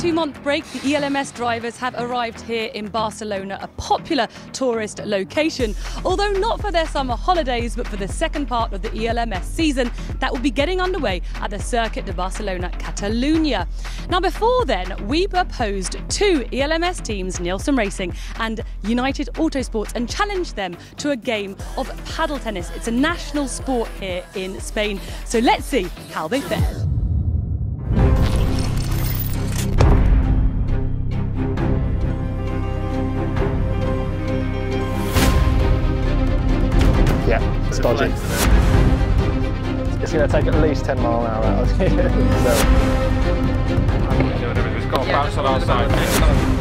two-month break, the ELMS drivers have arrived here in Barcelona, a popular tourist location. Although not for their summer holidays, but for the second part of the ELMS season that will be getting underway at the Circuit de Barcelona Catalunya. Now, before then, we proposed two ELMS teams, Nielsen Racing and United Autosports, and challenged them to a game of paddle tennis. It's a national sport here in Spain. So let's see how they fared. Yeah, it's dodgy. It's going to take at least 10 mile an hour out of here. so. It's got a bounce on our side.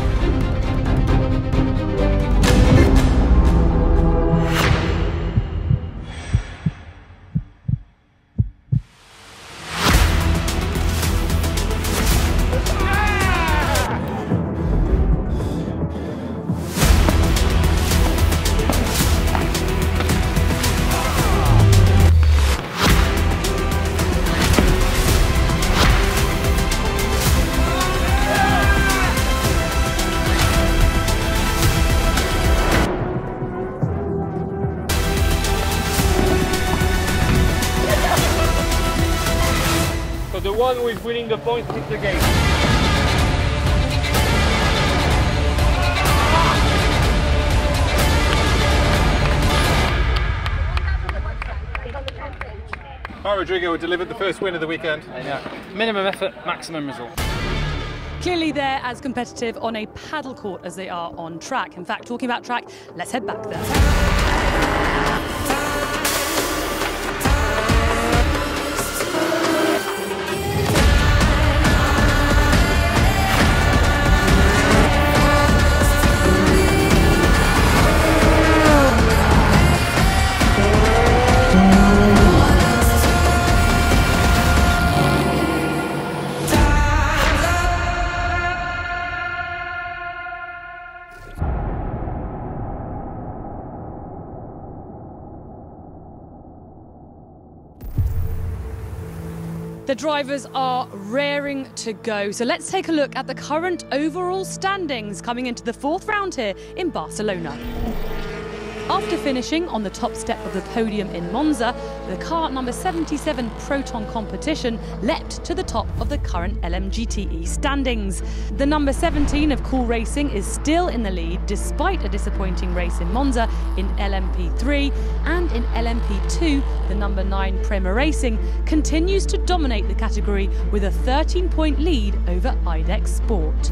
One who is winning the points wins the game. Hi Rodrigo, we delivered the first win of the weekend. Yeah. Minimum effort, maximum result. Clearly, they're as competitive on a paddle court as they are on track. In fact, talking about track, let's head back there. Drivers are raring to go. So let's take a look at the current overall standings coming into the fourth round here in Barcelona. After finishing on the top step of the podium in Monza, the car number 77 Proton competition leapt to the top of the current LMGTE standings. The number 17 of Cool Racing is still in the lead despite a disappointing race in Monza in LMP3 and in LMP2, the number 9 Prema Racing continues to dominate the category with a 13 point lead over IDEC Sport.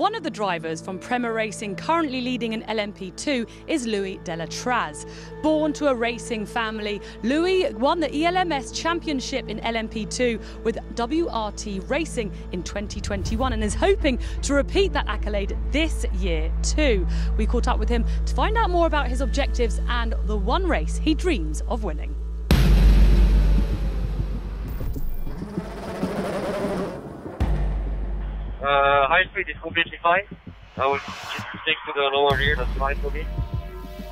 One of the drivers from Prema Racing currently leading in LMP2 is Louis Delétraz. Born to a racing family, Louis won the ELMS Championship in LMP2 with WRT Racing in 2021 and is hoping to repeat that accolade this year too. We caught up with him to find out more about his objectives and the one race he dreams of winning. Uh, high speed is completely fine. I will just stick to the lower rear, that's fine for me.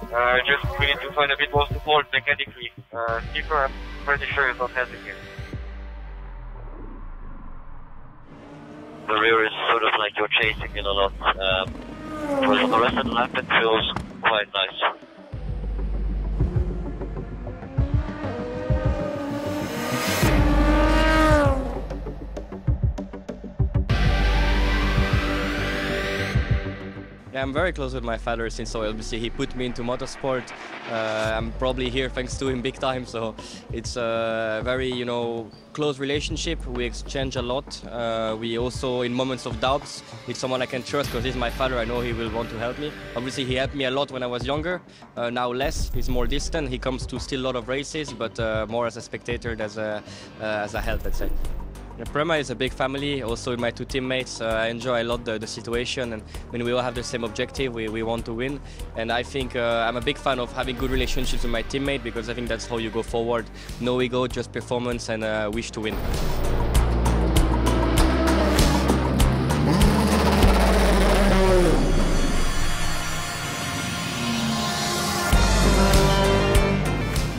Uh, just we need to find a bit more support mechanically. Uh, Skipper, I'm pretty sure is not helping here. The rear is sort of like you're chasing it a lot. Um, for the rest of the lap it feels quite nice. I'm very close with my father since obviously he put me into motorsport. Uh, I'm probably here thanks to him big time, so it's a very you know close relationship. We exchange a lot. Uh, we also in moments of doubts, it's someone I can trust because he's my father. I know he will want to help me. Obviously, he helped me a lot when I was younger. Uh, now less. He's more distant. He comes to still a lot of races, but uh, more as a spectator than as a uh, as a help, let's say. Prema is a big family, also with my two teammates. Uh, I enjoy a lot the, the situation and when we all have the same objective, we, we want to win. And I think uh, I'm a big fan of having good relationships with my teammate because I think that's how you go forward. No ego, just performance and uh, wish to win.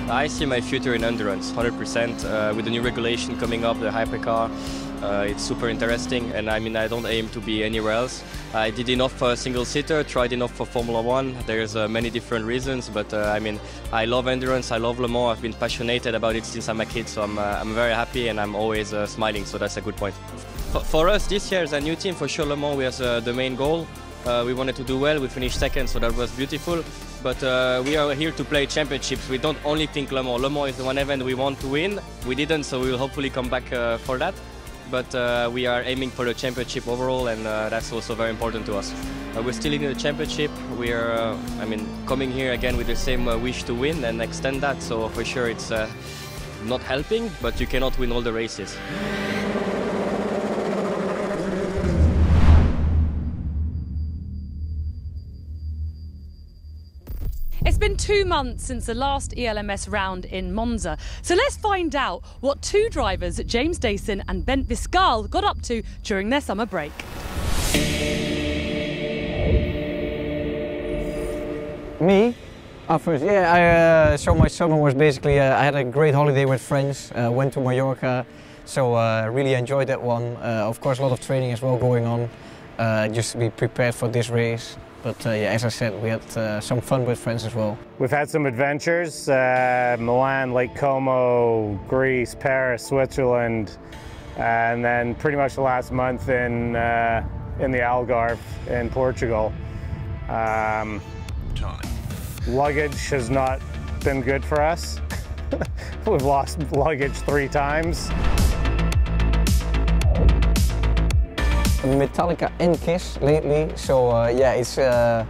I see my future in endurance, 100%. Uh, with the new regulation coming up, the hypercar, Uh, it's super interesting, and I mean, I don't aim to be anywhere else. I did enough for a single seater, tried enough for Formula One. There's uh, many different reasons, but uh, I mean, I love endurance, I love Le Mans. I've been passionate about it since I'm a kid, so I'm, uh, I'm very happy and I'm always uh, smiling, so that's a good point. For, for us, this year as a new team, for sure, Le Mans was the main goal. We wanted to do well. We finished second, so that was beautiful. But uh, we are here to play championships. We don't only think Le Mans. Le Mans is the one event we want to win. We didn't, so we will hopefully come back uh, for that. But uh, we are aiming for the championship overall, and uh, that's also very important to us. Uh, we're still in the championship. We are, uh, I mean, coming here again with the same wish to win and extend that. So for sure, it's not helping, but you cannot win all the races. Two months since the last ELMS round in Monza. So let's find out what two drivers, James Dayson and Bent Viscaal, got up to during their summer break. Me? Uh, first, yeah, I, uh, so my summer was basically, uh, I had a great holiday with friends, uh, went to Mallorca, so uh, really enjoyed that one. Uh, of course, a lot of training as well going on, uh, just to be prepared for this race. But uh, yeah, as I said, we had uh, some fun with friends as well. We've had some adventures uh, Milan, Lake Como, Greece, Paris, Switzerland, and then pretty much the last month in, uh, in the Algarve in Portugal. Um, luggage has not been good for us. We've lost luggage three times. Metallica and Kiss lately, so uh, yeah, it's uh,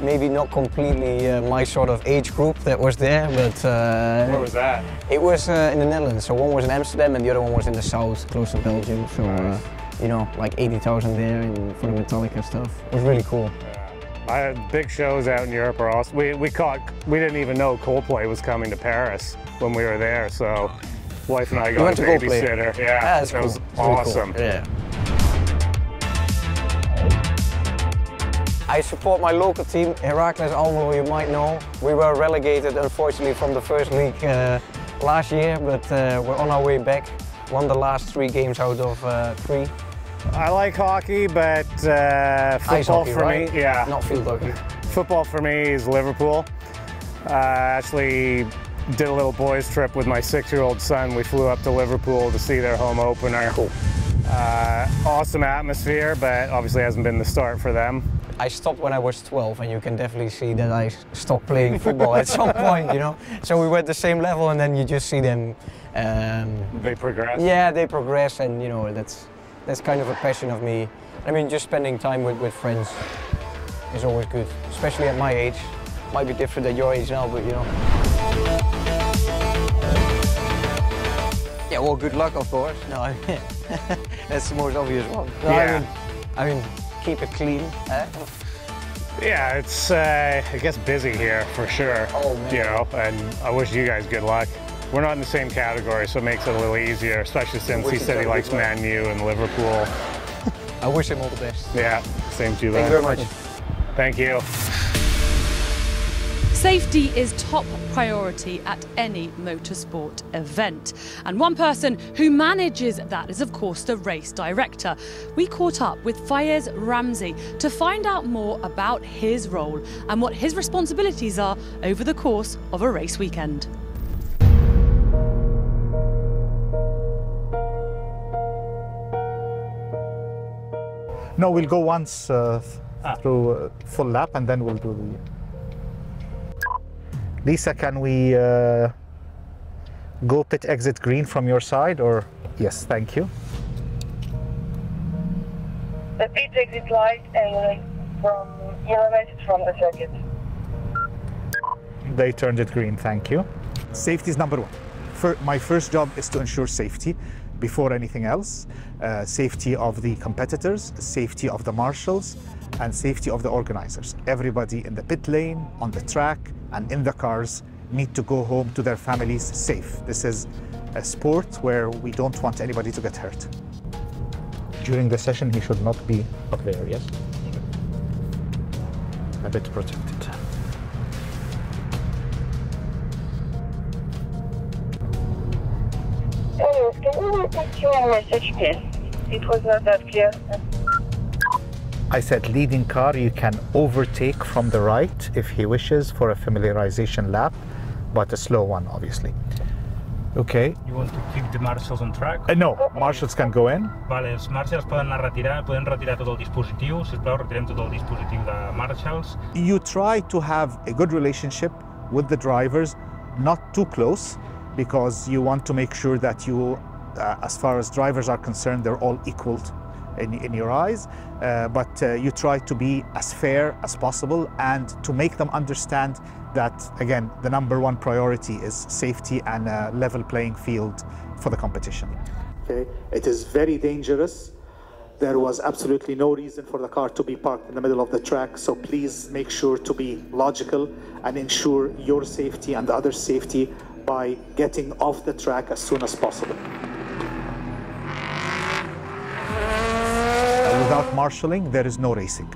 maybe not completely uh, my sort of age group that was there, but uh, Where was that? it was uh, in the Netherlands. So one was in Amsterdam and the other one was in the south, close to Belgium. So uh, you know, like 80,000 there and for the Metallica stuff. It was really cool. I had big shows out in Europe are also we, we caught we didn't even know Coldplay was coming to Paris when we were there, so wife and I got went a babysitter. Yeah, that's it cool. was It's really cool. awesome. Yeah. I support my local team, Heracles Almelo, you might know. We were relegated, unfortunately, from the first league uh, last year, but uh, we're on our way back. Won the last three games out of uh, three. I like hockey, but uh, football hockey, for right? me, yeah, Not field hockey. football for me is Liverpool. Uh, actually, did a little boys trip with my six-year-old son. We flew up to Liverpool to see their home opener. Cool. Uh, awesome atmosphere, but obviously hasn't been the start for them. I stopped when I was 12, and you can definitely see that I stopped playing football at some point, you know. So we were at the same level, and then you just see them. Um, They progress. yeah, they progress, and you know that's that's kind of a passion of me. I mean, just spending time with, with friends is always good, especially at my age. Might be different at your age now, but you know. Yeah, well, good luck, of course. No, I mean, that's the most obvious one. No, I Yeah. mean, I mean, keep it clean. eh? Yeah, it's uh, I guess busy here for sure. Oh, man. You know, and I wish you guys good luck. We're not in the same category, so it makes it a little easier, especially since he said he likes. Man U and Liverpool. I wish him all the best. Yeah, same to you, Thank you very much. Thank you. Safety is top priority at any motorsport event. And one person who manages that is, of course, the race director. We caught up with Fayez Ramsey to find out more about his role and what his responsibilities are over the course of a race weekend. No, we'll go once uh, through uh, full lap and then we'll do the. Lisa, can we uh, go pit exit green from your side or? Yes, thank you. The pit exit light and from ELMS is from the circuit. They turned it green, thank you. Safety is number one. Fir- my first job is to ensure safety before anything else. Uh, safety of the competitors, safety of the marshals, and safety of the organizers. Everybody in the pit lane, on the track, and in the cars need to go home to their families safe. This is a sport where we don't want anybody to get hurt. During the session, he should not be up there, yes? A bit protected. Hello, can you repeat your message, please? it was not that clear. I said leading car, you can overtake from the right if he wishes for a familiarization lap, but a slow one, obviously. Okay. You want to keep the marshals on track? Uh, no, marshals can go in. Vale, els marshals poden anar a retirar, poden retirar tot el dispositiu, sisplau, retirem tot el dispositiu de marshals. You try to have a good relationship with the drivers, not too close, because you want to make sure that you, uh, as far as drivers are concerned, they're all equal in, in your eyes. Uh, but uh, you try to be as fair as possible and to make them understand that, again, the number one priority is safety and a level playing field for the competition. Okay, it is very dangerous. There was absolutely no reason for the car to be parked in the middle of the track, so please make sure to be logical and ensure your safety and the other safety by getting off the track as soon as possible. Without marshalling, there is no racing.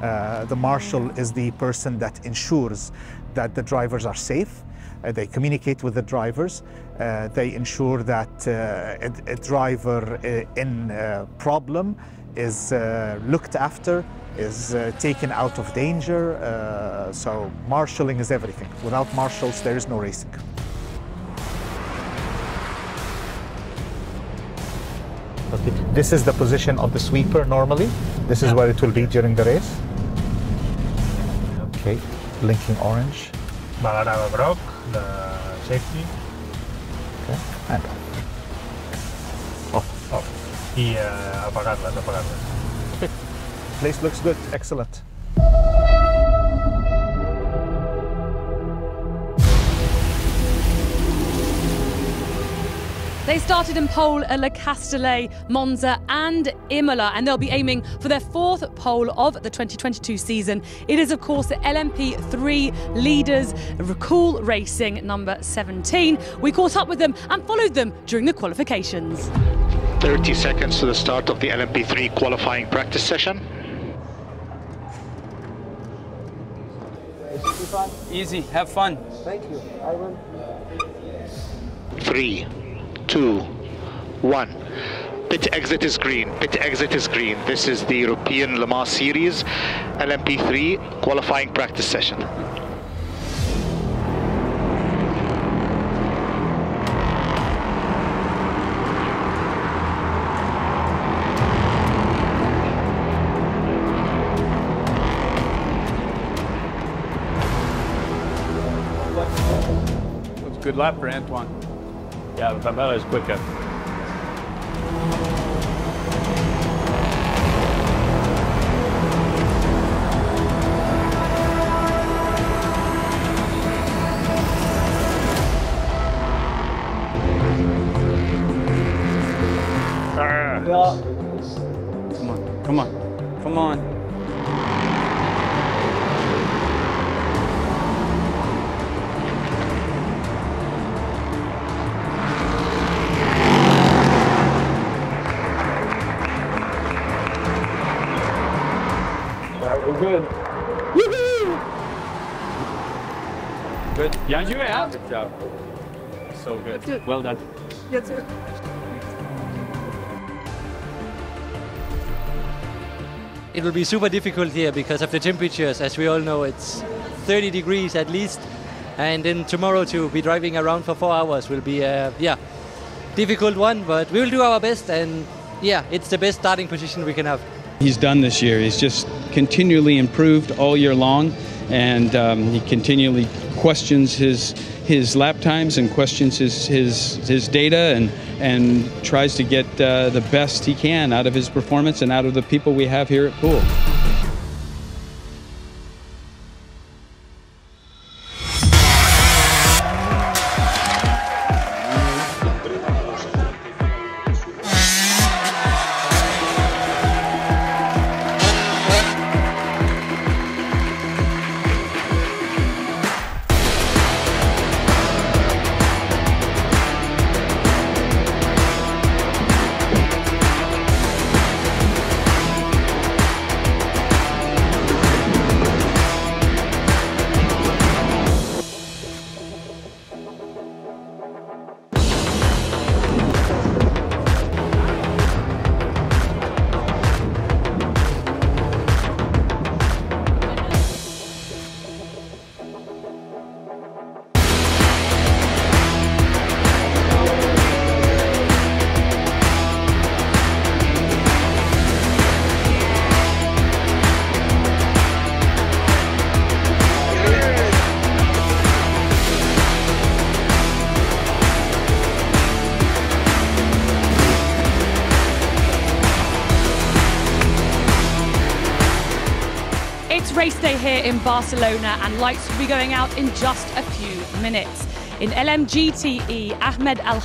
Uh, the marshal is the person that ensures that the drivers are safe. Uh, they communicate with the drivers. Uh, they ensure that uh, a, a, driver uh, in uh, problem is looked after, is taken out of danger. so marshalling is everything. Without marshals, there is no racing. This is the position of the sweeper normally. This is where it will be during the race. Okay, blinking orange. Va ara groc, de safety. Okay, and off. Off. I uh, apagar-les. Okay. Place looks good, excellent. They started in pole at Le Castellet, Monza, and Imola, and they'll be aiming for their fourth pole of the 2022 season. It is, of course, the LMP3 leaders, Cool Racing number 17. We caught up with them and followed them during the qualifications. 30 seconds to the start of the LMP3 qualifying practice session. Easy, have fun. Thank you. I will. Three, two, one. Pit exit is green. Pit exit is green. This is the European Le Mans Series LMP3 qualifying practice session. Good lap for Antoine. Yeah, Pamela is quicker. Well done. Yes, sir. It will be super difficult here because of the temperatures. As we all know, it's 30 degrees at least. And then tomorrow to be driving around for four hours will be a yeah, difficult one, but we will do our best. And yeah, it's the best starting position we can have. He's done this year. He's just continually improved all year long, and um, he continually questions his his lap times and questions his his, his data and and tries to get uh, the best he can out of his performance and out of the people we have here at Cool. Race day here in Barcelona, and lights will be going out in just a few minutes. In LMGTE, Ahmed Al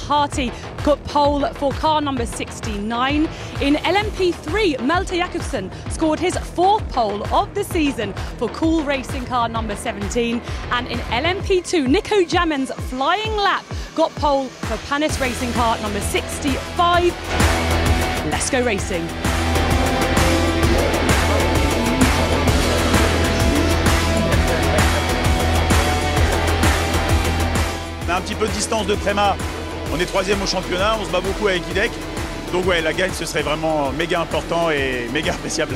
got pole for car number 69. In LMP3, Malte Jakobsen scored his fourth pole of the season for Cool Racing car number 17. And in LMP2, Nico Jamin's flying lap got pole for Panis Racing car number 65. Let's go racing. Peu de distance de Préma. On est troisième au championnat, on se bat beaucoup avec IDEC. Donc ouais, la gagne, ce serait vraiment méga important et méga appréciable.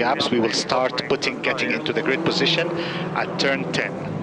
Gaps. We will start putting, getting into the grid position at turn 10.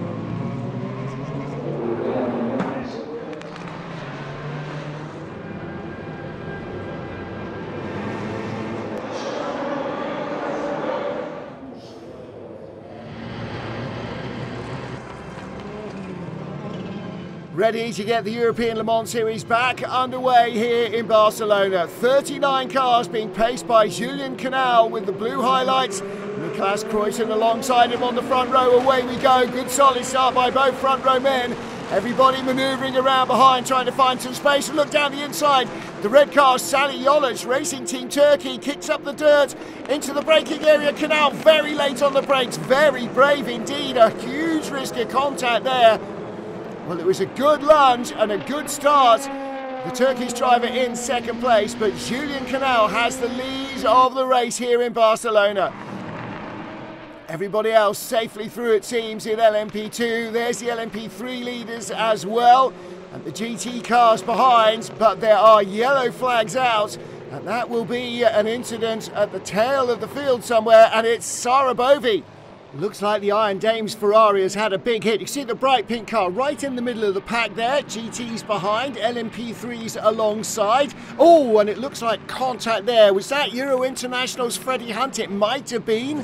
Ready to get the European Le Mans Series back underway here in Barcelona. 39 cars being paced by Julien Canal with the blue highlights. Nicolas Krütten alongside him on the front row. Away we go. Good solid start by both front row men. Everybody manoeuvring around behind, trying to find some space. Look down the inside. The red car, Salih Yoluç, Racing Team Turkey, kicks up the dirt into the braking area. Canal very late on the brakes. Very brave indeed. A huge risk of contact there. Well, it was a good lunge and a good start. The Turkish driver in second place, but Julien Canal has the lead of the race here in Barcelona. Everybody else safely through it seems in LMP2. There's the LMP3 leaders as well, and the GT cars behind, but there are yellow flags out. And that will be an incident at the tail of the field somewhere, and it's Sarah Bovy. Looks like the Iron Dames Ferrari has had a big hit. You see the bright pink car right in the middle of the pack there. GT's behind, LMP3's alongside. Oh, and it looks like contact there. Was that Euro International's Freddie Hunt? It might have been.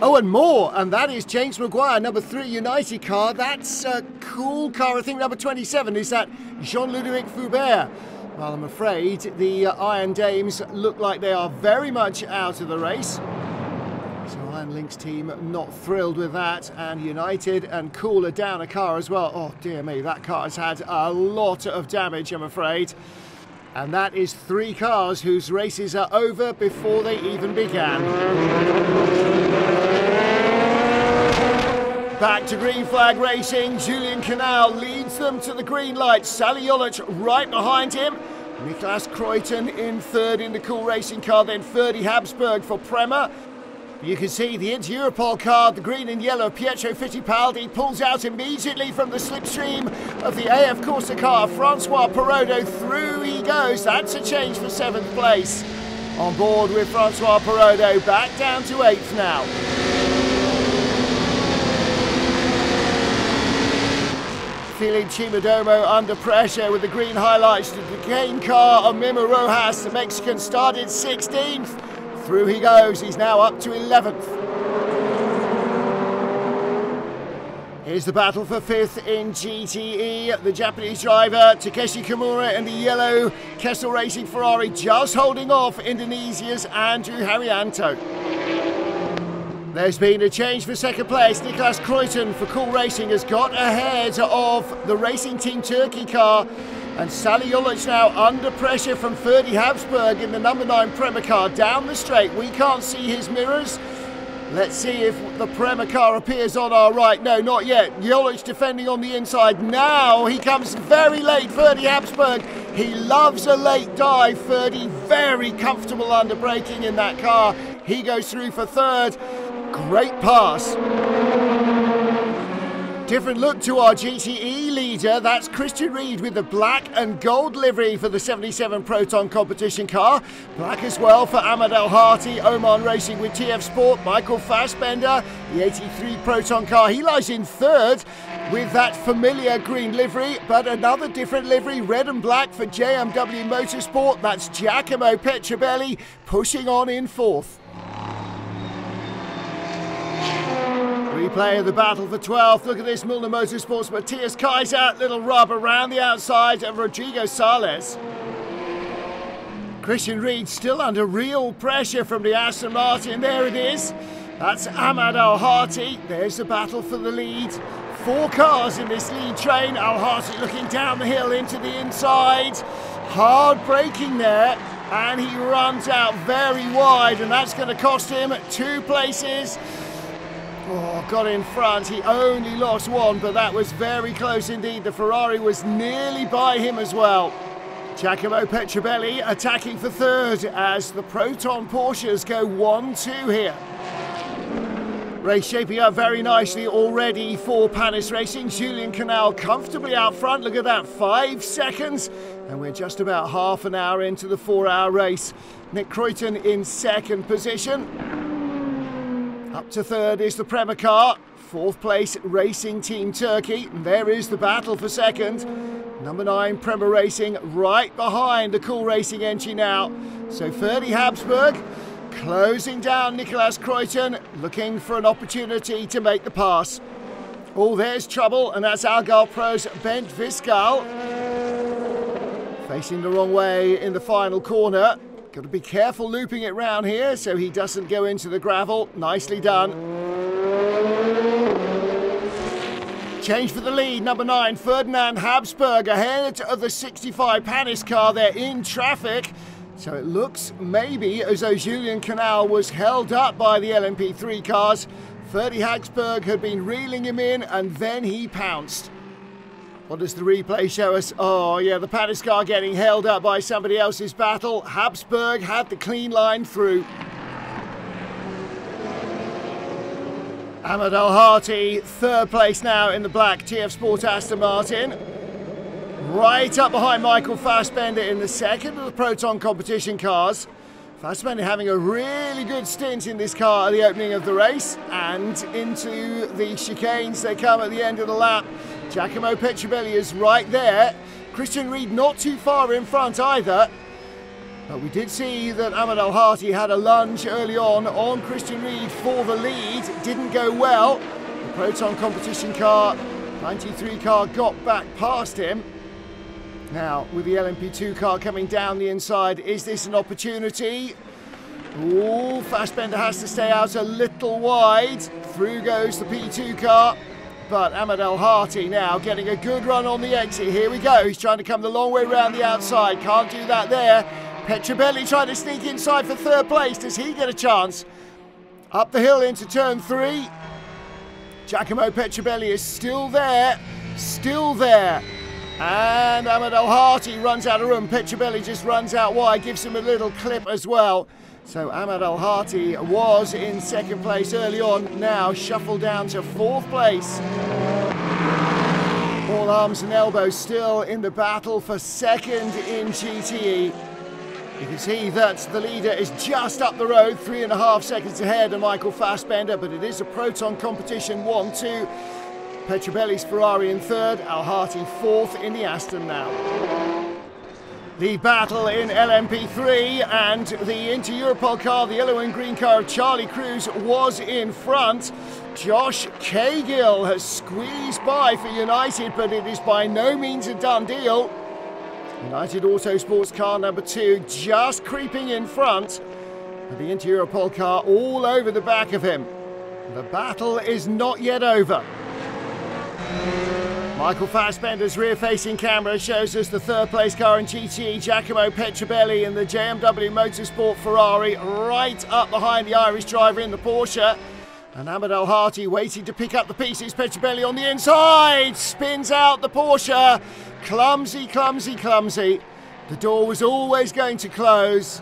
Oh, and more, and that is James Maguire, number three United car. That's a cool car. I think number 27 is that Jean-Ludovic Foubert. Well, I'm afraid the uh, Iron Dames look like they are very much out of the race. So Iron Lynx's team not thrilled with that, and United and Cooler down a car as well. Oh dear me, that car has had a lot of damage, I'm afraid. And that is three cars whose races are over before they even began. Back to green flag racing. Julien Canal leads them to the green light. Salih Yoluç right behind him. Niklas Krütten in third in the cool racing car, then Ferdy Habsburg for Prema. You can see the Inter Europol car, the green and yellow Pietro Fittipaldi pulls out immediately from the slipstream of the AF Corse car. Francois Perrodo through he goes. That's a change for seventh place. On board with Francois Perrodo, back down to eighth now. Feeling Chimadomo under pressure with the green highlights. The Duqueine car of Memo Rojas, the Mexican, started 16th. Through he goes, he's now up to 11th. Here's the battle for fifth in GTE. The Japanese driver Takeshi Kimura and the yellow Kessel Racing Ferrari just holding off Indonesia's Andrew Haryanto. There's been a change for second place. Nicholas Krütten for Cool Racing has got ahead of the Racing Team Turkey car. And Salih Yoluç now under pressure from Ferdy Habsburg in the number 9 Prema car down the straight. We can't see his mirrors. Let's see if the Prema car appears on our right. No, not yet. Yoluç defending on the inside. Now he comes very late. Ferdy Habsburg. He loves a late dive. Ferdy very comfortable under braking in that car. He goes through for third. Great pass. Different look to our GTE leader. That's Christian Ried with the black and gold livery for the 77 Proton competition car. Black as well for Ahmad El Harthy, Oman Racing with TF Sport. Michael Fassbender, the 83 Proton car. He lies in third with that familiar green livery, but another different livery, red and black for JMW Motorsport. That's Giacomo Petrobelli pushing on in fourth. Replay of the battle for 12th. Look at this, Mühlner Motorsports. Matthias Kaiser, little rub around the outside of Rodrigo Sales. Christian Ried still under real pressure from the Aston Martin. There it is. That's Ahmad Al Harthy. There's the battle for the lead. Four cars in this lead train. Al Harthy looking down the hill into the inside. Hard braking there. And he runs out very wide, and that's going to cost him two places. Oh, got in front. He only lost one, but that was very close indeed. The Ferrari was nearly by him as well. Giacomo Petrobelli attacking for third as the Proton Porsches go 1-2 here. Race shaping up very nicely already for Panis Racing. Julien Canal comfortably out front. Look at that, five seconds. And we're just about half an hour into the four-hour race. Nick Krütten in second position. Up to third is the Prema car. Fourth place, Racing Team Turkey. There is the battle for second. Number nine, Prema Racing, right behind the Cool Racing entry now. So Ferdy Habsburg closing down Nicolas Krütten, looking for an opportunity to make the pass. Oh, there's trouble, and that's Algarve Pro's Bent Viscaal. Facing the wrong way in the final corner. Got to be careful looping it round here so he doesn't go into the gravel. Nicely done. Change for the lead, number nine, Ferdinand Habsburg ahead of the 65 Panis car. They're in traffic. So it looks maybe as though Julien Canal was held up by the LMP3 cars. Ferdy Habsburg had been reeling him in and then he pounced. What does the replay show us? Oh, yeah, the Panis car getting held up by somebody else's battle. Habsburg had the clean line through. Ahmad Al Harthy, third place now in the black TF Sport Aston Martin. Right up behind Michael Fassbender in the second of the Proton competition cars. Fassbender having a really good stint in this car at the opening of the race and into the chicanes they come at the end of the lap. Giacomo Petrobelli is right there. Christian Ried not too far in front either. But we did see that Ahmad Al had a lunge early on on Christian Ried for the lead. Didn't go well. The Proton competition car, 93 car, got back past him. Now, with the LMP2 car coming down the inside, is this an opportunity? Ooh, Fassbender has to stay out a little wide. Through goes the P2 car. But El Harthy now getting a good run on the exit. Here we go. He's trying to come the long way around the outside. Can't do that there. Petrobelli trying to sneak inside for third place. Does he get a chance? Up the hill into turn three. Giacomo Petrobelli is still there. Still there. And El Harthy runs out of room. Petrobelli just runs out wide, gives him a little clip as well. So Ahmad El Harthy was in second place early on, now shuffled down to fourth place. All arms and elbows still in the battle for second in GTE. You can see that the leader is just up the road, three and a half seconds ahead of Michael Fassbender, but it is a Proton competition, one, two. Petrobelli's Ferrari in third, Al Harthy fourth in the Aston now. The battle in LMP3 and the Inter-Europol car, the yellow and green car of Charlie Cruz was in front. Josh Caygill has squeezed by for United, but it is by no means a done deal. United Autosports car number two just creeping in front, but the Inter-Europol car all over the back of him. The battle is not yet over. Michael Fassbender's rear-facing camera shows us the third-place car in GT, Giacomo Petrobelli in the JMW Motorsport Ferrari, right up behind the Irish driver in the Porsche. And Ahmed Al Harthy waiting to pick up the pieces. Petrobelli on the inside, spins out the Porsche. Clumsy, clumsy, clumsy. The door was always going to close.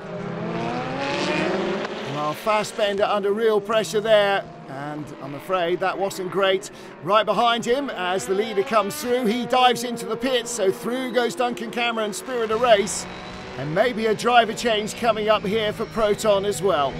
Well, Fassbender under real pressure there and I'm afraid that wasn't great. Right behind him, as the leader comes through, he dives into the pits, so through goes Duncan Cameron, Spirit of Race, and maybe a driver change coming up here for Proton as well.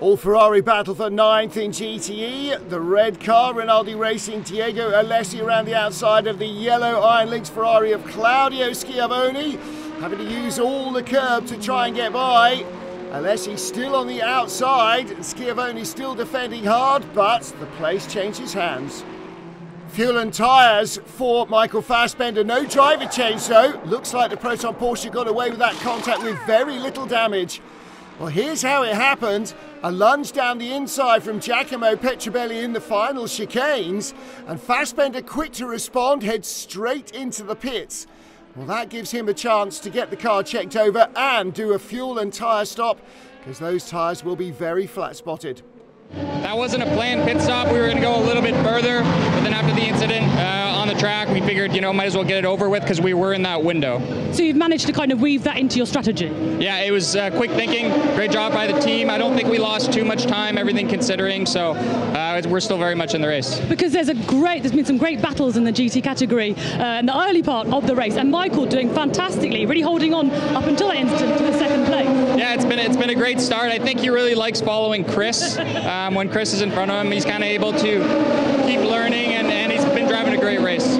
All Ferrari battle for ninth in GTE. The red car, Rinaldi Racing, Diego Alessi around the outside of the yellow Iron Lynx Ferrari of Claudio Schiavone, having to use all the curb to try and get by. Alessi still on the outside, Schiavone still defending hard, but the place changes hands. Fuel and tyres for Michael Fassbender. No driver change though. Looks like the Proton Porsche got away with that contact with very little damage. Well, here's how it happened. A lunge down the inside from Giacomo Petrobelli in the final chicanes, and Fassbender, quick to respond, heads straight into the pits. Well, that gives him a chance to get the car checked over and do a fuel and tyre stop because those tyres will be very flat spotted. That wasn't a planned pit stop. We were going to go a little bit further, but then after the incident uh, on the track, we figured, you know, might as well get it over with because we were in that window. So you've managed to kind of weave that into your strategy? Yeah, it was uh, quick thinking. Great job by the team. I don't think we lost too much time, everything considering. So uh, we're still very much in the race. Because there's a great, there's been some great battles in the GT category uh, in the early part of the race, and Michael doing fantastically, really holding on up until that incident to the second place. Yeah, it's been it's been a great start. I think he really likes following Chris. Um, when Chris is in front of him, he's kind of able to keep learning, and, and he's been driving a great race.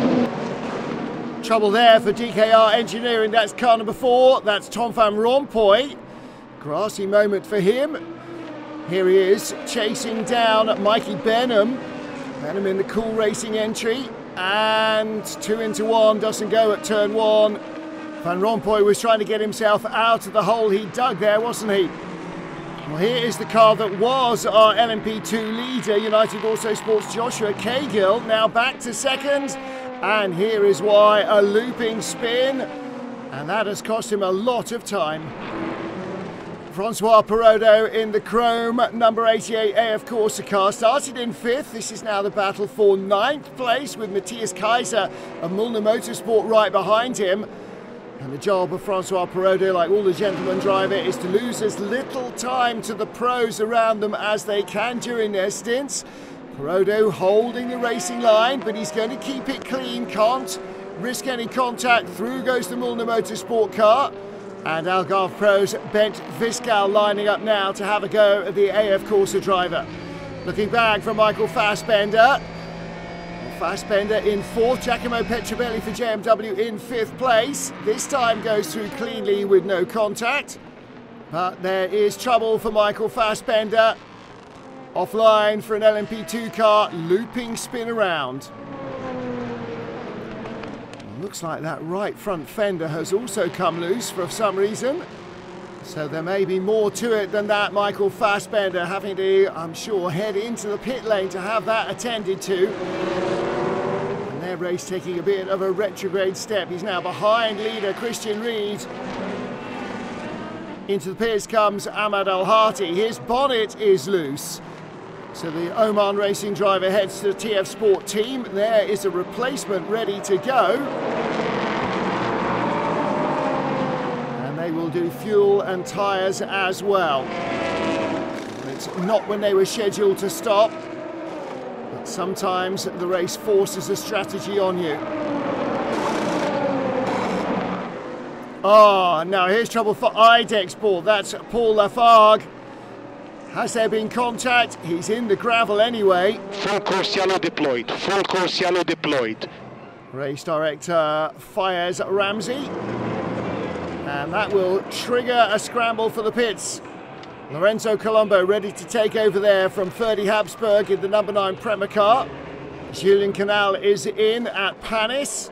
Trouble there for DKR Engineering. That's car number four. That's Tom Van Rompuy. Grassy moment for him. Here he is, chasing down Mikey Benham. Benham in the cool racing entry. And two into one, doesn't go at turn one. Van Rompuy was trying to get himself out of the hole he dug there, wasn't he? Well, here is the car that was our LMP2 leader, United Autosports Joshua Caygill, now back to second. And here is why, a looping spin. And that has cost him a lot of time. Francois Perrodo in the chrome number 88 AF Corse car started in fifth. This is now the battle for ninth place with Matthias Kaiser and Mühlner Motorsport right behind him. And the job of Francois Perrodo, like all the gentlemen driver, is to lose as little time to the pros around them as they can during their stints. Perrodo holding the racing line, but he's going to keep it clean, can't risk any contact. Through goes the Mühlner Motorsport car. And Algarve Pros Bent Viscaal lining up now to have a go at the AF Corse driver. Looking back from Michael Fassbender. Fassbender in fourth, Giacomo Petrobelli for JMW in fifth place. This time goes through cleanly with no contact. But there is trouble for Michael Fassbender. Offline for an LMP2 car, looping spin around. Looks like that right front fender has also come loose for some reason. So there may be more to it than that. Michael Fassbender having to, I'm sure, head into the pit lane to have that attended to. Race taking a bit of a retrograde step. He's now behind leader Christian Ried. Into the pits comes Ahmad Al Harthy. His bonnet is loose. So the Oman racing driver heads to the TF Sport team. There is a replacement ready to go. And they will do fuel and tyres as well. It's not when they were scheduled to stop, sometimes the race forces a strategy on you. Ah, oh, now here's trouble for IDEC Sport. That's Paul Lafargue. Has there been contact? He's in the gravel anyway. Full course yellow deployed. Full course yellow deployed. Race director fires Ramsey. And that will trigger a scramble for the pits. Lorenzo Colombo ready to take over there from Ferdi Habsburg in the number 9 Prema car. Julien Canal is in at Panis.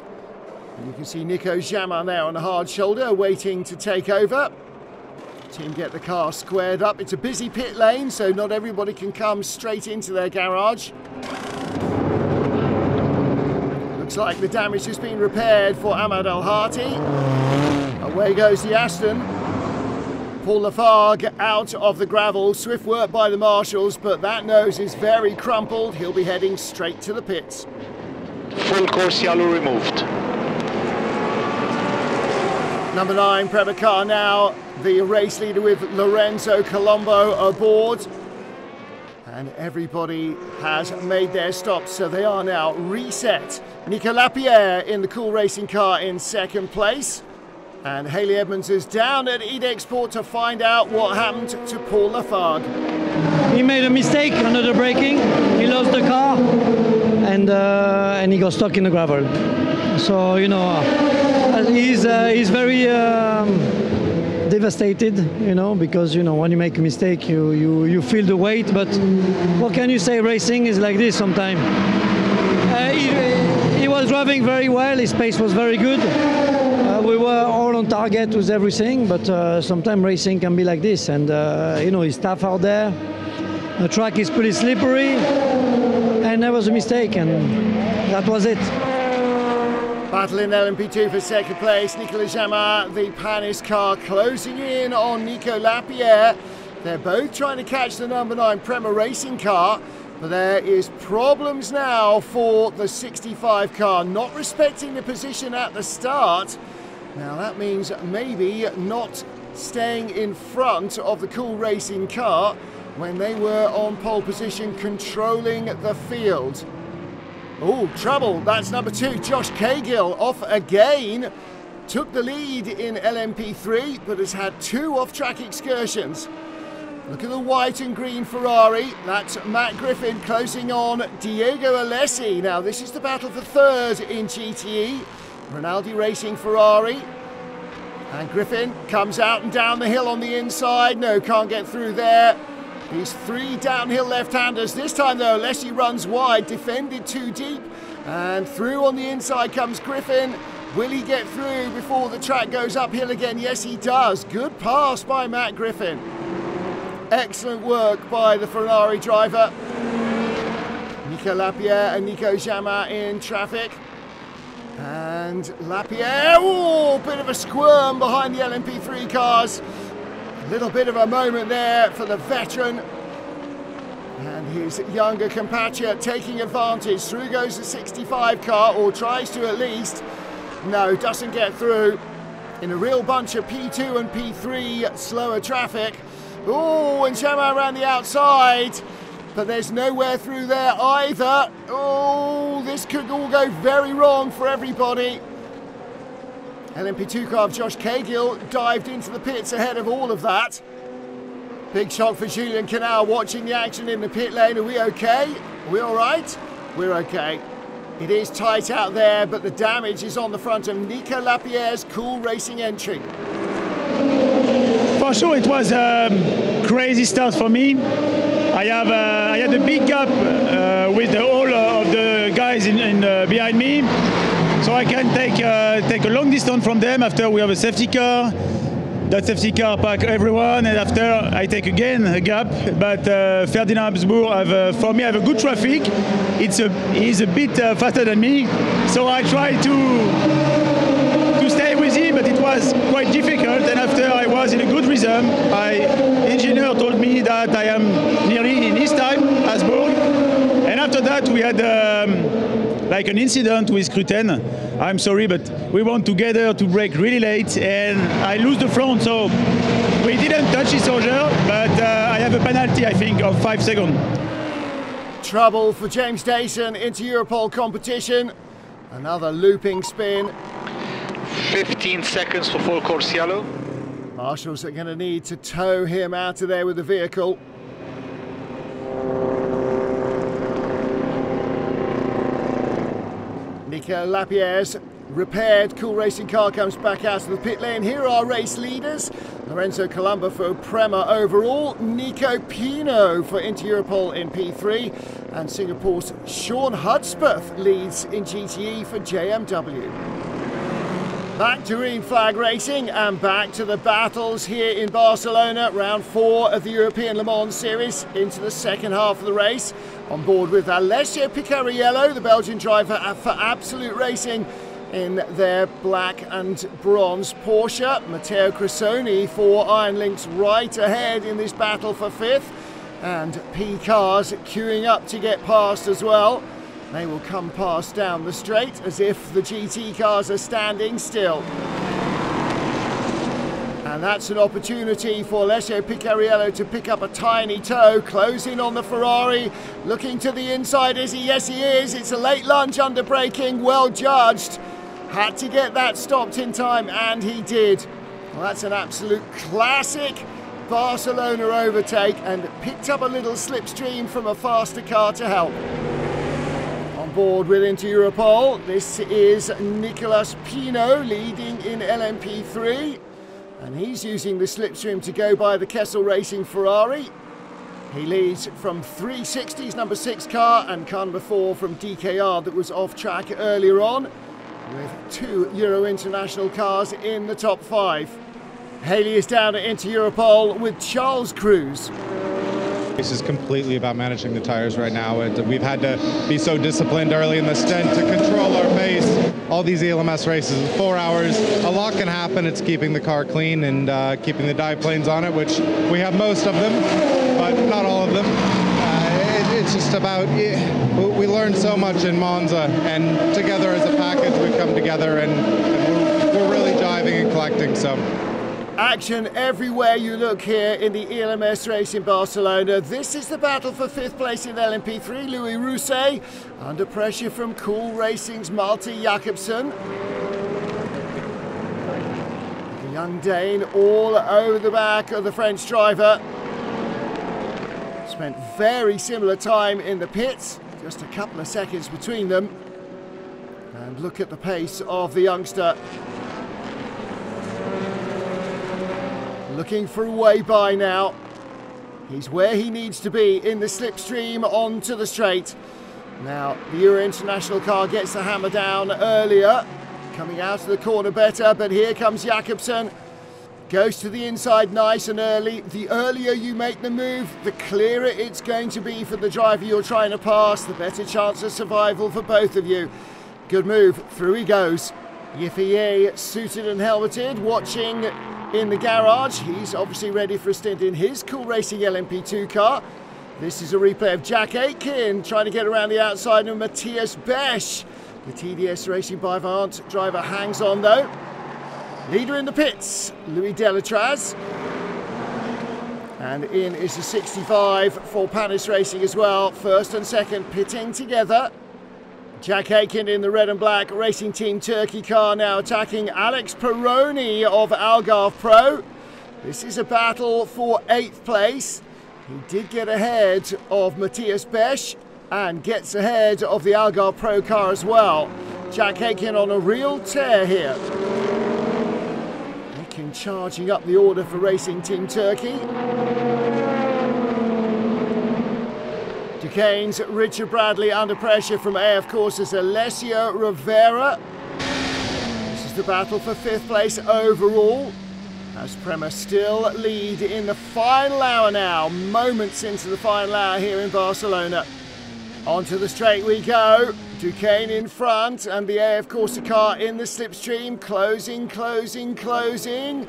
And you can see Nico Jamin there on the hard shoulder waiting to take over. Team get the car squared up. It's a busy pit lane, so not everybody can come straight into their garage. Looks like the damage has been repaired for Ahmad Al. Away goes the Aston. Paul Lafargue out of the gravel. Swift work by the marshals, but that nose is very crumpled. He'll be heading straight to the pits. Full course yellow removed. Number nine, Prema car now. The race leader with Lorenzo Colombo aboard. And everybody has made their stops, so they are now reset. Nico Lapierre in the cool racing car in second place. And Hayley Edmonds is down at IDEC Sport to find out what happened to Paul Lafargue. He made a mistake under the braking. He lost the car, and uh, and he got stuck in the gravel. So you know, uh, he's uh, he's very um, devastated. You know, because you know when you make a mistake, you you you feel the weight. But what can you say? Racing is like this sometimes. Uh, he, he was driving very well. His pace was very good. We were all on target with everything, but uh, sometimes racing can be like this. And uh, you know, it's tough out there. The track is pretty slippery, and there was a mistake, and that was it. Battle in LMP2 for second place. Nicolas Jamin, the Panis car, closing in on Nico Lapierre. They're both trying to catch the number nine Prema racing car. But there is problems now for the 65 car, not respecting the position at the start. Now that means maybe not staying in front of the cool racing car when they were on pole position controlling the field. Oh, trouble. That's number two. Josh Caygill off again. Took the lead in LMP3, but has had two off-track excursions. Look at the white and green Ferrari. That's Matt Griffin closing on Diego Alessi. Now, this is the battle for third in GTE. Rinaldi Racing Ferrari. And Griffin comes out and down the hill on the inside. No, can't get through there. These three downhill left-handers. This time, though, Alessi runs wide, defended too deep. And through on the inside comes Griffin. Will he get through before the track goes uphill again? Yes, he does. Good pass by Matt Griffin. Excellent work by the Ferrari driver. Nico Lapierre and Nico Jamin in traffic. And Lapierre, oh, bit of a squirm behind the LMP3 cars. A little bit of a moment there for the veteran. And his younger compatriot taking advantage. Through goes the 65 car, or tries to at least. No, doesn't get through. In a real bunch of P2 and P3 slower traffic. Oh, and Jamin around the outside. But there's nowhere through there either. Oh, this could all go very wrong for everybody. LMP2 car of Josh Caygill dived into the pits ahead of all of that. Big shock for Julien Canal watching the action in the pit lane. Are we okay? Are we all right? We're okay. It is tight out there, but the damage is on the front of Nico Lapierre's cool racing entry. For sure, it was a crazy start for me. I have uh, I had a big gap uh, with all of the guys in, in uh, behind me, so I can take uh, take a long distance from them. After we have a safety car, that safety car pack everyone, and after I take again a gap. But uh, Ferdinand Habsburg, have, uh, for me, have a good traffic. It's a he's a bit uh, faster than me, so I try to to stay with him, but it was quite difficult. And after I was in a good rhythm, my engineer told me that I am nearly in his time, Habsburg. And after that, we had. Um, like an incident with Krütten. I'm sorry, but we went together to break really late and I lose the front. So we didn't touch each other, but uh, I have a penalty, I think, of five seconds. Trouble for James Dayson Inter Europol competition. Another looping spin. 15 seconds for full course yellow. Marshals are going to need to tow him out of there with the vehicle. Nico Lapierre's repaired cool racing car comes back out of the pit lane. Here are race leaders. Lorenzo Colombo for Prema overall, Nico Pino for Inter Europol in P3, and Singapore's Sean Hudspeth leads in GTE for JMW. Back to green flag racing and back to the battles here in Barcelona, round four of the European Le Mans Series into the second half of the race. On board with Alessio Picariello, the Belgian driver uh, for Absolute Racing in their black and bronze Porsche. Matteo Cressoni for Iron Lynx right ahead in this battle for fifth. And P cars queuing up to get past as well. They will come past down the straight as if the GT cars are standing still. And that's an opportunity for Alessio Picariello to pick up a tiny toe, closing on the Ferrari, looking to the inside, is he? Yes, he is. It's a late lunge under braking, well judged. Had to get that stopped in time, and he did. Well, that's an absolute classic Barcelona overtake and picked up a little slipstream from a faster car to help. On board with Inter Europol, this is Nicolas Pino leading in LMP3. And he's using the slipstream to go by the Kessel Racing Ferrari. He leads from 360's number six car and car number four from DKR that was off track earlier on with two Euro International cars in the top five. Hayley is down at Inter Europol with Charles Crews. This is completely about managing the tires right now. And we've had to be so disciplined early in the stint to control our pace. All these ELMS races, four hours, a lot can happen. It's keeping the car clean and uh, keeping the dive planes on it, which we have most of them, but not all of them. Uh, it, it's just about, we learned so much in Monza, and together as a package, we've come together and, and we're, we're really diving and collecting. So. Action everywhere you look here in the ELMS race in Barcelona. This is the battle for fifth place in LMP3. Louis Rousset under pressure from Cool Racing's Malte Jakobsen. The young Dane all over the back of the French driver. Spent very similar time in the pits, just a couple of seconds between them. And look at the pace of the youngster. Looking for a way by now. He's where he needs to be in the slipstream onto the straight. Now, the Euro International car gets the hammer down earlier. Coming out of the corner better, but here comes Jakobsen. Goes to the inside nice and early. The earlier you make the move, the clearer it's going to be for the driver you're trying to pass, the better chance of survival for both of you. Good move, through he goes. Yifei Ye, suited and helmeted, watching in the garage. He's obviously ready for a stint in his Cool Racing LMP2 car. This is a replay of Jack Aitken trying to get around the outside of Mathias Beche. The TDS Racing by Vaillante driver hangs on though. Leader in the pits, Louis Delétraz. And in is the 65 for Panis Racing as well. First and second pitting together. Jack Aitken in the red and black Racing Team Turkey car now attacking Alex Peroni of Algarve Pro. This is a battle for eighth place. He did get ahead of Mathias Beche and gets ahead of the Algarve Pro car as well. Jack Aitken on a real tear here. Aitken charging up the order for Racing Team Turkey. Duqueine's Richard Bradley under pressure from AF Corse's Alessio Rovera. This is the battle for fifth place overall. As Prema still lead in the final hour now, moments into the final hour here in Barcelona. Onto the straight we go. Duquesne in front and the AF car in the slipstream, closing, closing, closing.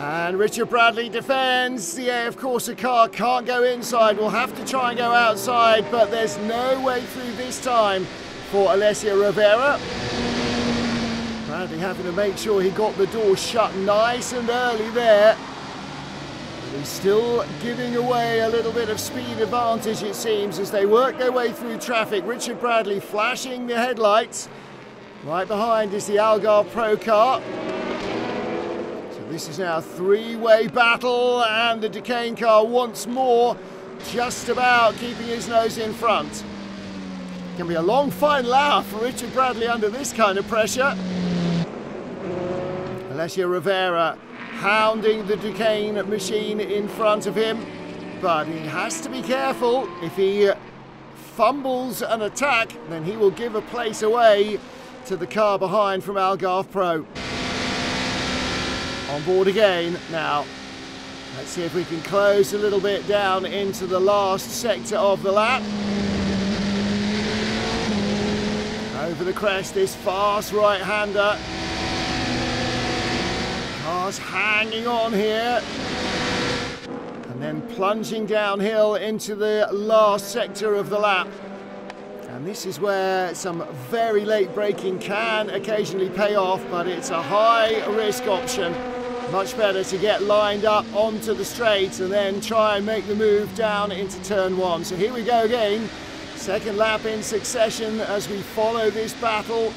And Richard Bradley defends. The course, Corsa car can't go inside. We'll have to try and go outside, but there's no way through this time for Alessio Rovera. Bradley having to make sure he got the door shut nice and early there. He's still giving away a little bit of speed advantage, it seems, as they work their way through traffic. Richard Bradley flashing the headlights. Right behind is the Algarve Pro car. This is now a three-way battle and the Duqueine car once more just about keeping his nose in front. Can be a long fine laugh for Richard Bradley under this kind of pressure. Alessio Rovera hounding the Duqueine machine in front of him, but he has to be careful. If he fumbles an attack, then he will give a place away to the car behind from Algarve Pro. On board again now. Let's see if we can close a little bit down into the last sector of the lap. Over the crest, this fast right-hander. Car's hanging on here. And then plunging downhill into the last sector of the lap. And this is where some very late braking can occasionally pay off, but it's a high risk option. Much better to get lined up onto the straight and then try and make the move down into turn one. So here we go again. Second lap in succession as we follow this battle.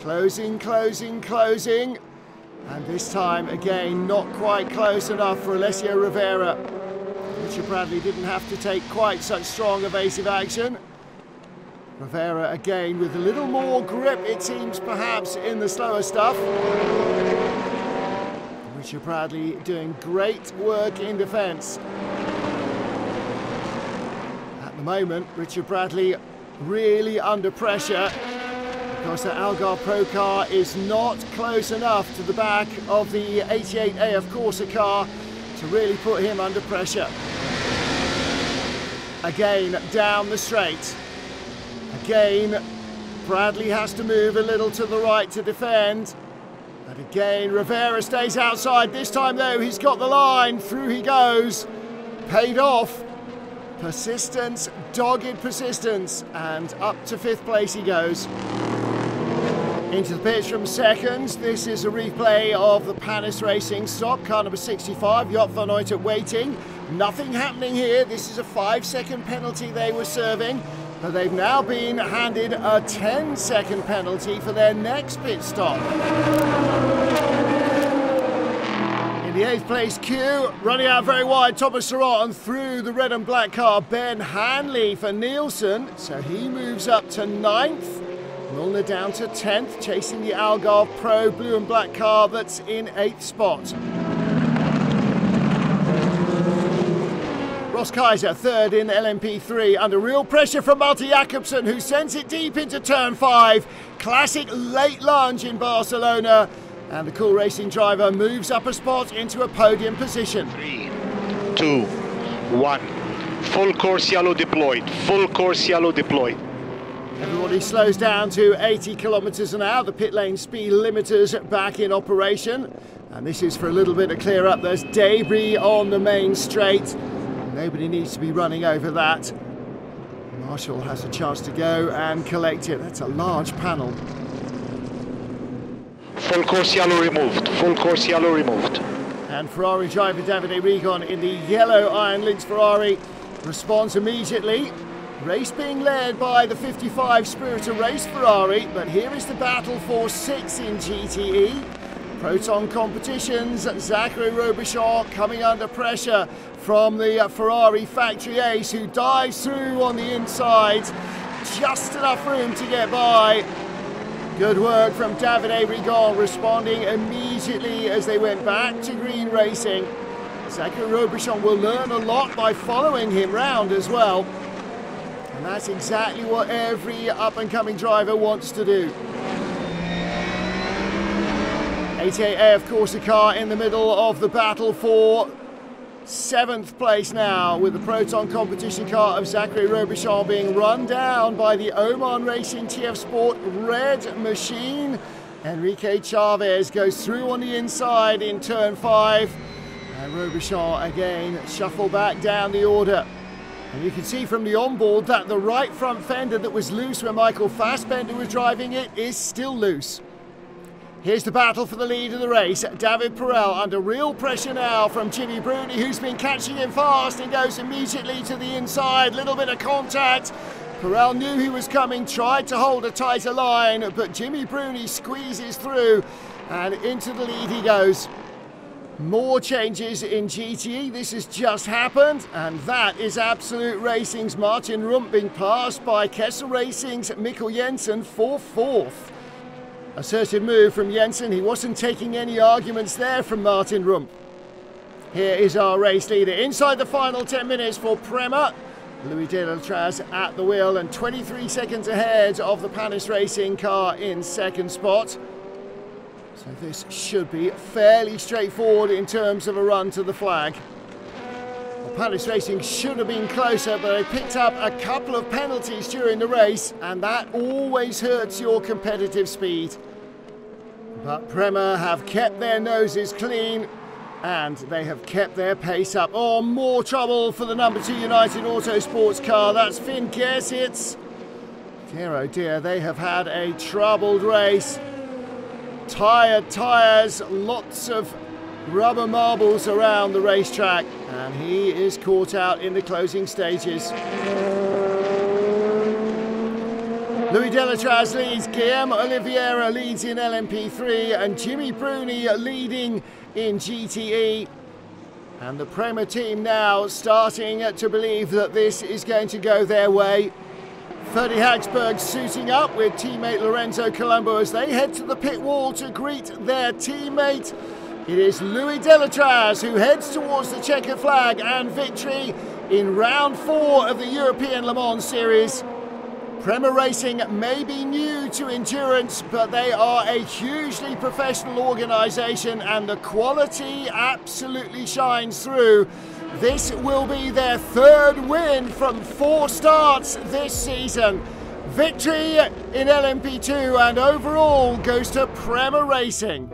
Closing, closing, closing. And this time, again, not quite close enough for Alessio Rovera. Richard Bradley didn't have to take quite such strong evasive action. Rovera again with a little more grip, it seems, perhaps, in the slower stuff. Richard Bradley doing great work in defence. At the moment, Richard Bradley really under pressure because the Algarve Pro car is not close enough to the back of the 88 AF Corse car to really put him under pressure. Again, down the straight. Again, Bradley has to move a little to the right to defend. And again, Rovera stays outside. This time, though, he's got the line. Through he goes. Paid off. Persistence, dogged persistence. And up to fifth place he goes. Into the pits from second. This is a replay of the Panis Racing stop. Car number 65, Job van Uitert waiting. Nothing happening here. This is a five second penalty they were serving. But they've now been handed a 10 second penalty for their next pit stop. In the eighth place queue, running out very wide, Thomas Sarratt and through the red and black car, Ben Hanley for Nielsen. So he moves up to ninth. Mühlner down to 10th, chasing the Algarve Pro blue and black car that's in 8th spot. Ross Kaiser, third in LMP3, under real pressure from Malte Jakobsen, who sends it deep into turn five. Classic late lunge in Barcelona. And the cool racing driver moves up a spot into a podium position. Three, two, one. Full course yellow deployed. Full course yellow deployed. Everybody slows down to 80 kilometres an hour. The pit lane speed limiters back in operation. And this is for a little bit of clear up. There's debris on the main straight. Nobody needs to be running over that. Marshall has a chance to go and collect it. That's a large panel. Full course yellow removed. Full course yellow removed. And Ferrari driver Davide Rigon in the yellow Iron Lynx Ferrari responds immediately. Race being led by the 55 Spirit of Race Ferrari, but here is the battle for six in GTE. Proton competitions, Zachary Robichon coming under pressure from the Ferrari factory ace who dives through on the inside. Just enough room to get by. Good work from Davide Rigon responding immediately as they went back to green racing. Zachary Robichon will learn a lot by following him round as well. And that's exactly what every up-and-coming driver wants to do. 88A, of course, a car in the middle of the battle for seventh place now, with the Proton competition car of Zachary Robichon being run down by the Oman Racing TF Sport red machine. Henrique Chaves goes through on the inside in turn five. And Robichon again shuffle back down the order. And you can see from the onboard that the right front fender that was loose when Michael Fassbender was driving it is still loose. Here's the battle for the lead of the race. David Perel under real pressure now from Jimmy Bruni, who's been catching him fast and goes immediately to the inside. Little bit of contact. Perel knew he was coming, tried to hold a tighter line, but Jimmy Bruni squeezes through and into the lead he goes. More changes in GTE. This has just happened, and that is Absolute Racing's Martin Rump being passed by Kessel Racing's Mikkel Jensen for fourth. Assertive move from Jensen. He wasn't taking any arguments there from Martin Rump. Here is our race leader inside the final 10 minutes for Prema. Louis Delétraz at the wheel and 23 seconds ahead of the Panis Racing car in second spot. So this should be fairly straightforward in terms of a run to the flag. Well, Panis Racing should have been closer, but they picked up a couple of penalties during the race, and that always hurts your competitive speed. But Prema have kept their noses clean and they have kept their pace up. Oh, more trouble for the number two United Autosports car. That's Finn Gehrsitz. Dear oh dear, they have had a troubled race. Tired tyres, lots of rubber marbles around the racetrack, and he is caught out in the closing stages. Louis Delétraz leads, Guilherme Oliveira leads in LMP3, and Jimmy Bruni leading in GTE. And the Prema team now starting to believe that this is going to go their way. Ferdy Habsburg suiting up with teammate Lorenzo Colombo as they head to the pit wall to greet their teammate. It is Louis Delétraz who heads towards the checker flag and victory in round four of the European Le Mans Series. Prema Racing may be new to endurance, but they are a hugely professional organisation and the quality absolutely shines through. This will be their third win from four starts this season. Victory in LMP2 and overall goes to Prema Racing.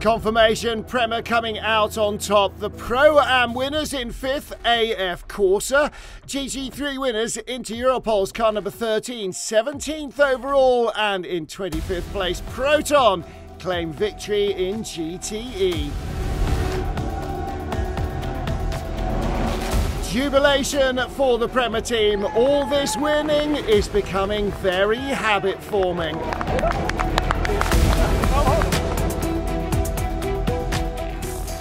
Confirmation, Prema coming out on top. The Pro-Am winners in 5th, AF Corse. GT3 winners Inter Europol's car number 13, 17th overall, and in 25th place, Proton claim victory in GTE. Jubilation for the Prema team. All this winning is becoming very habit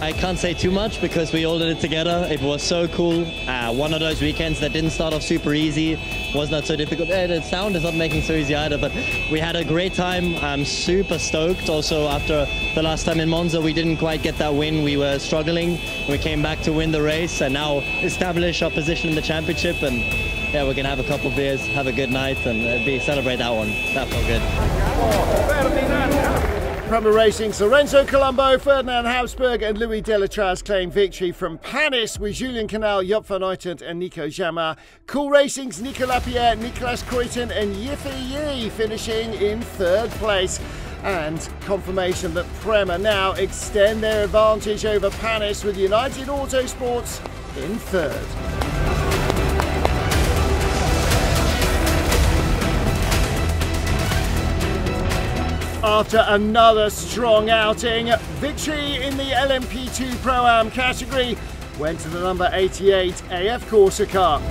I can't say too much because we all did it together. It was so cool. Uh, one of those weekends that didn't start off super easy, was not so difficult. Uh, the sound is not making so easy either, but we had a great time. I'm super stoked. Also, after the last time in Monza, we didn't quite get that win. We were struggling. We came back to win the race and now establish our position in the championship. And yeah, we're gonna have a couple beers, have a good night, and uh, be celebrate that one. That felt good. Prema Racing, Lorenzo Colombo, Ferdinand Habsburg and Louis Delétraz claim victory from Panis with Julien Canal, Job van Uitert and Nico Jamin. Cool Racing's Nicolas Pierre, Nicolas Krütten and Yifei Ye finishing in third place. And confirmation that Prema now extend their advantage over Panis with United Autosports in third. After another strong outing, victory in the LMP2 Pro-Am category went to the number 88 AF Corse car.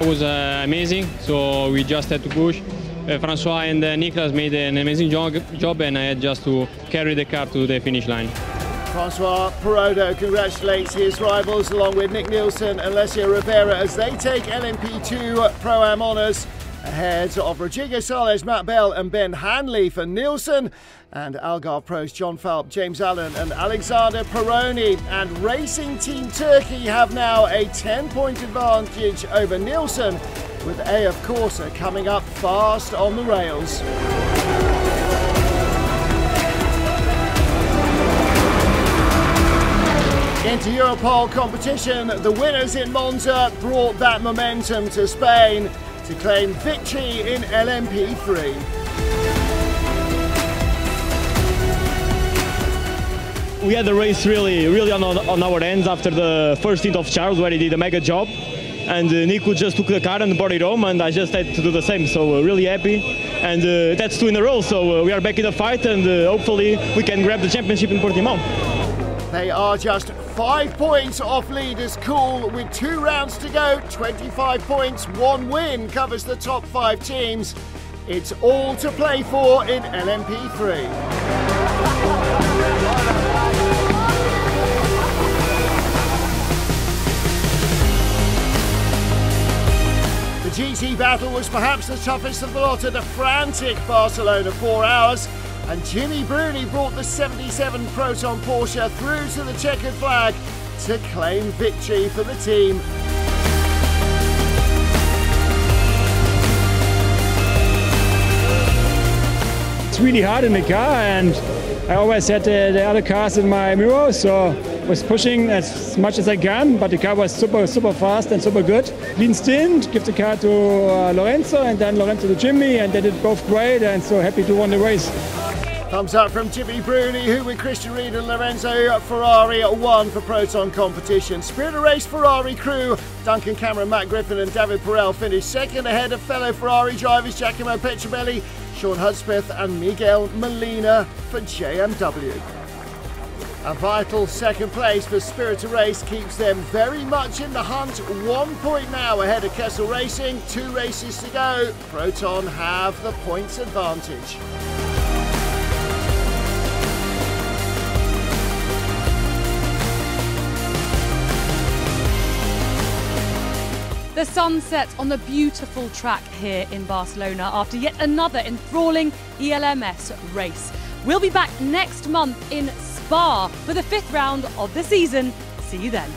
It was uh, amazing, so we just had to push. Uh, Francois and uh, Niklas made an amazing job, job, and I had just to carry the car to the finish line. Francois Perrodo congratulates his rivals along with Nick Nielsen and Alessio Rovera as they take LMP2 Pro-Am honours ahead of Rodrigo Sales, Matt Bell and Ben Hanley for Nielsen and Algarve pros John Falb, James Allen and Alexander Peroni. And Racing Team Turkey have now a 10-point advantage over Nielsen with AF Corse coming up fast on the rails. Inter Europol competition, the winners in Monza brought that momentum to Spain to claim victory in LMP3. We had the race really, really on, on our hands after the first stint of Charles, where he did a mega job. And uh, Nico just took the car and brought it home, and I just had to do the same. So uh, really happy, and uh, that's two in a row. So uh, we are back in the fight, and uh, hopefully we can grab the championship in Portimão. They are just five points off leaders Cool with two rounds to go. 25 points, one win covers the top five teams. It's all to play for in LMP3. The GT battle was perhaps the toughest of the lot at a frantic Barcelona four hours, and Jimmy Bruni brought the 77 Proton Porsche through to the checkered flag to claim victory for the team. It's really hard in the car, and I always had the, the other cars in my mirror, so was pushing as much as I can, but the car was super, super fast and super good. Clean stint, give the car to uh, Lorenzo, and then Lorenzo to Jimmy, and they did both great, and so happy to win the race. Thumbs up from Jimmy Bruni, who with Christian Ried and Lorenzo Ferrari won for Proton competition. Spirit of Race Ferrari crew, Duncan Cameron, Matt Griffin and David Perel finished second ahead of fellow Ferrari drivers Giacomo Petrobelli, Sean Hudspeth and Miguel Molina for JMW. A vital second place for Spirit of Race keeps them very much in the hunt. One point now ahead of Kessel Racing. Two races to go. Proton have the points advantage. The sun sets on the beautiful track here in Barcelona after yet another enthralling ELMS race. We'll be back next month in Spa for the fifth round of the season. See you then.